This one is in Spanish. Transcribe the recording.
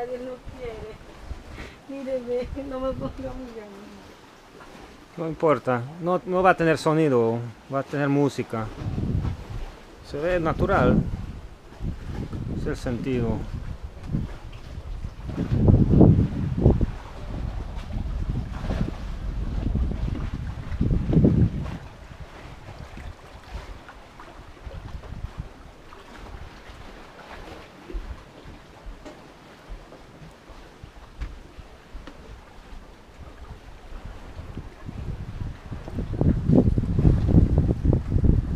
Nadie lo quiere. No me ponga muy. No importa, no, no va a tener sonido, va a tener música. Se ve natural. Es el sentido.